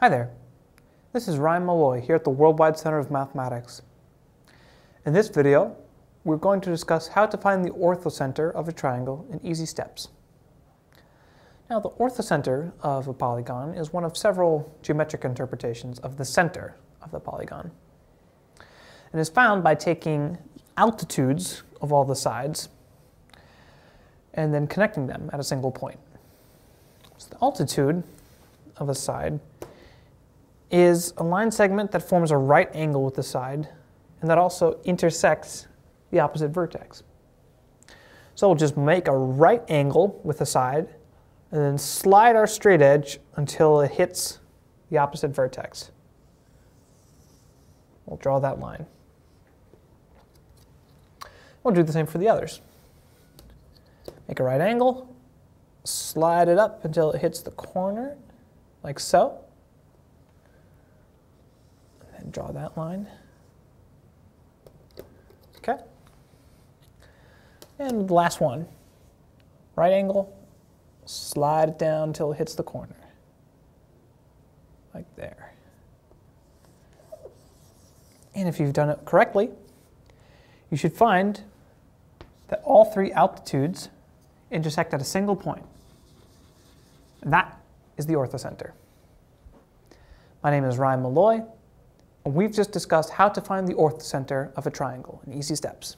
Hi there. This is Ryan Malloy here at the Worldwide Center of Mathematics. In this video, we're going to discuss how to find the orthocenter of a triangle in easy steps. Now, the orthocenter of a polygon is one of several geometric interpretations of the center of the polygon. And is found by taking altitudes of all the sides and then connecting them at a single point. So the altitude of a side is a line segment that forms a right angle with the side and that also intersects the opposite vertex. So we'll just make a right angle with the side and then slide our straight edge until it hits the opposite vertex. We'll draw that line. We'll do the same for the others. Make a right angle, slide it up until it hits the corner, like so. Draw that line. Okay. And the last one, right angle, slide it down until it hits the corner, like there. And if you've done it correctly, you should find that all three altitudes intersect at a single point. And that is the orthocenter. My name is Ryan Malloy, we've just discussed how to find the orthocenter of a triangle in easy steps.